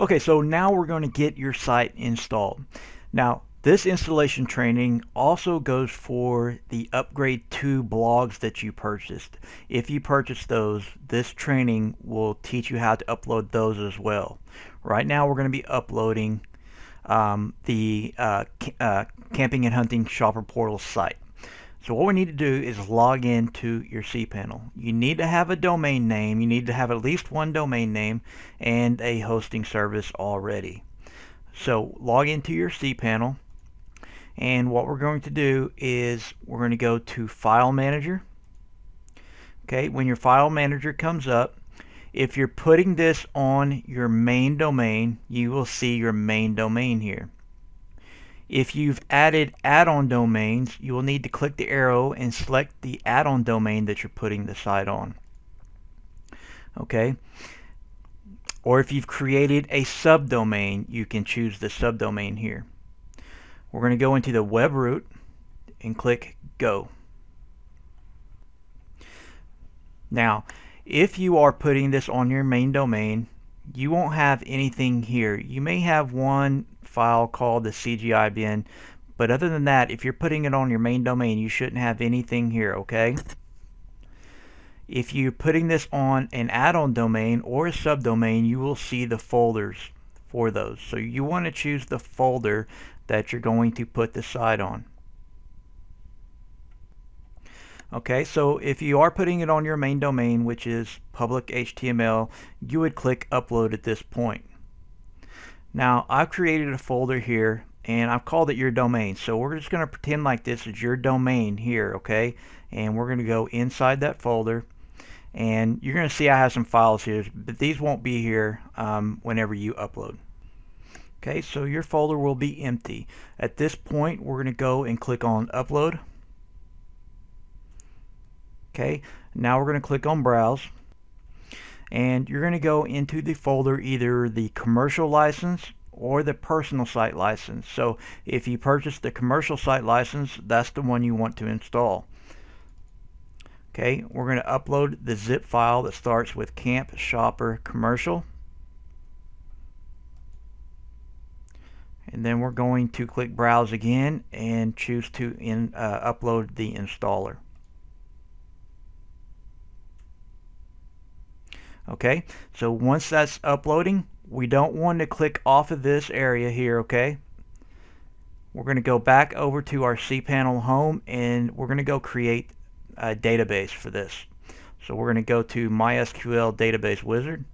Okay, so now we're going to get your site installed. Now, this installation training also goes for the Upgrade to blogs that you purchased. If you purchase those, this training will teach you how to upload those as well. Right now we're going to be uploading um, the uh, uh, Camping and Hunting Shopper Portal site. So what we need to do is log into your cPanel. You need to have a domain name. You need to have at least one domain name and a hosting service already. So log into your cPanel and what we're going to do is we're going to go to File Manager. Okay, when your File Manager comes up, if you're putting this on your main domain, you will see your main domain here. If you've added add-on domains, you will need to click the arrow and select the add-on domain that you're putting the site on. Okay? Or if you've created a subdomain, you can choose the subdomain here. We're going to go into the web root and click Go. Now, if you are putting this on your main domain, you won't have anything here. You may have one file called the CGI bin. But other than that, if you're putting it on your main domain, you shouldn't have anything here, okay? If you're putting this on an add-on domain or a subdomain, you will see the folders for those. So you want to choose the folder that you're going to put the site on. Okay, so if you are putting it on your main domain, which is public HTML, you would click upload at this point. Now I've created a folder here and I've called it your domain. So we're just going to pretend like this is your domain here, okay? And we're going to go inside that folder and you're going to see I have some files here, but these won't be here um, whenever you upload. Okay, so your folder will be empty. At this point, we're going to go and click on Upload. Okay, now we're going to click on Browse and you're going to go into the folder either the commercial license or the personal site license. So if you purchase the commercial site license, that's the one you want to install. Okay, we're going to upload the zip file that starts with Camp Shopper Commercial. And then we're going to click Browse again and choose to in, uh, upload the installer. Okay? So once that's uploading we don't want to click off of this area here okay? We're going to go back over to our cPanel home and we're going to go create a database for this. So we're going to go to MySQL database wizard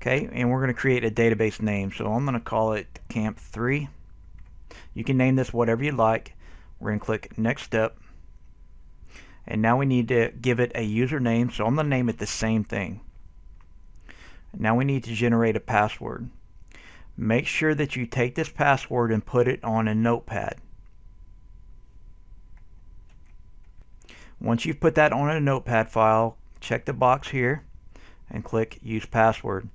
okay? And we're going to create a database name. So I'm going to call it camp 3 you can name this whatever you like. We're going to click next step and now we need to give it a username so I'm going to name it the same thing. Now we need to generate a password. Make sure that you take this password and put it on a notepad. Once you've put that on a notepad file check the box here and click use password.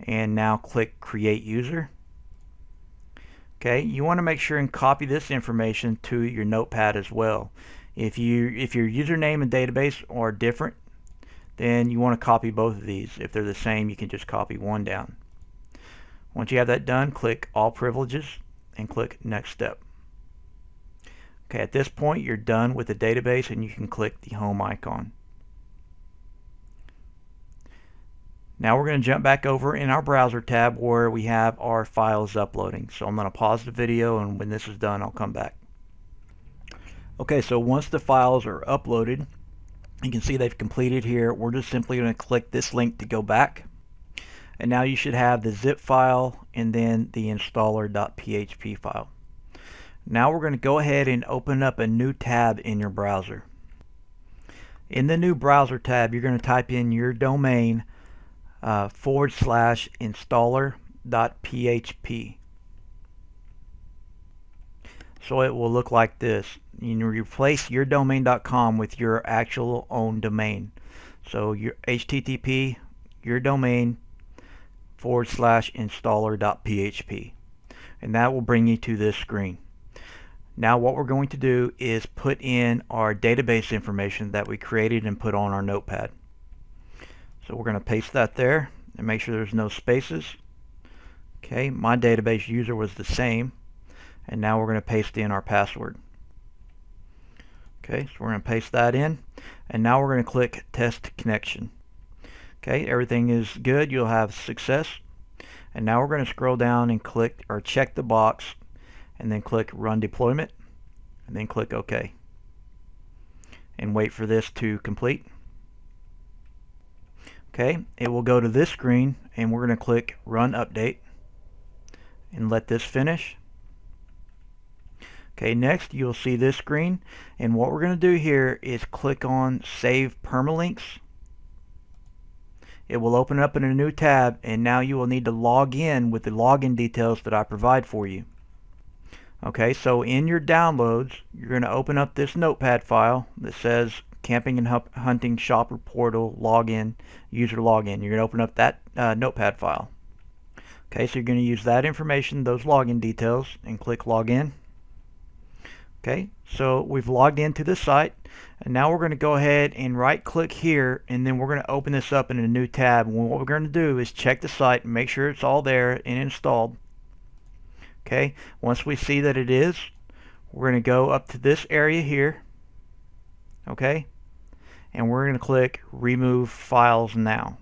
And now click create user. Okay you want to make sure and copy this information to your notepad as well if you if your username and database are different, then you want to copy both of these. If they're the same, you can just copy one down. Once you have that done, click All Privileges and click Next Step. Okay, at this point, you're done with the database and you can click the Home icon. Now we're going to jump back over in our browser tab where we have our files uploading. So I'm going to pause the video and when this is done, I'll come back. Okay, so once the files are uploaded, you can see they've completed here. We're just simply going to click this link to go back. And now you should have the zip file and then the installer.php file. Now we're going to go ahead and open up a new tab in your browser. In the new browser tab, you're going to type in your domain uh, forward slash installer.php. So it will look like this you replace your domain.com with your actual own domain. So your HTTP, your domain forward slash installer.php. And that will bring you to this screen. Now what we're going to do is put in our database information that we created and put on our notepad. So we're going to paste that there and make sure there's no spaces. Okay, my database user was the same. And now we're going to paste in our password. Okay, so we're going to paste that in. And now we're going to click Test Connection. Okay, everything is good. You'll have success. And now we're going to scroll down and click or check the box and then click Run Deployment and then click OK. And wait for this to complete. Okay, it will go to this screen and we're going to click Run Update and let this finish. Okay, next you'll see this screen and what we're going to do here is click on Save Permalinks. It will open up in a new tab and now you will need to log in with the login details that I provide for you. Okay, so in your downloads, you're going to open up this notepad file that says Camping and Hunting Shopper Portal Login, User Login. You're going to open up that uh, notepad file. Okay, so you're going to use that information, those login details, and click Login. Okay, so we've logged into the site, and now we're going to go ahead and right click here, and then we're going to open this up in a new tab. And what we're going to do is check the site and make sure it's all there and installed. Okay, once we see that it is, we're going to go up to this area here. Okay, and we're going to click Remove Files Now.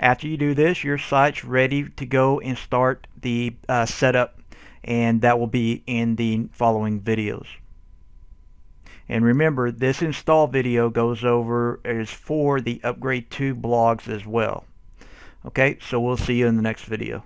After you do this, your site's ready to go and start the uh, setup and that will be in the following videos. And remember, this install video goes over is for the Upgrade 2 blogs as well. Okay, so we'll see you in the next video.